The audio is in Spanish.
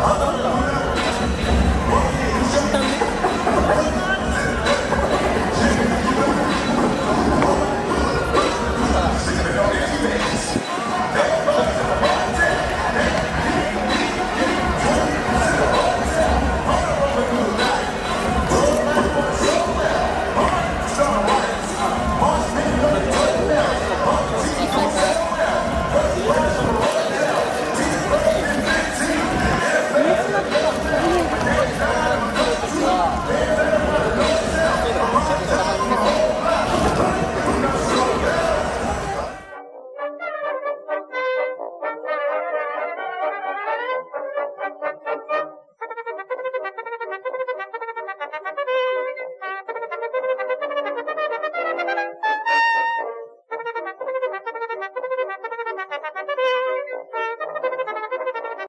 Adamlar.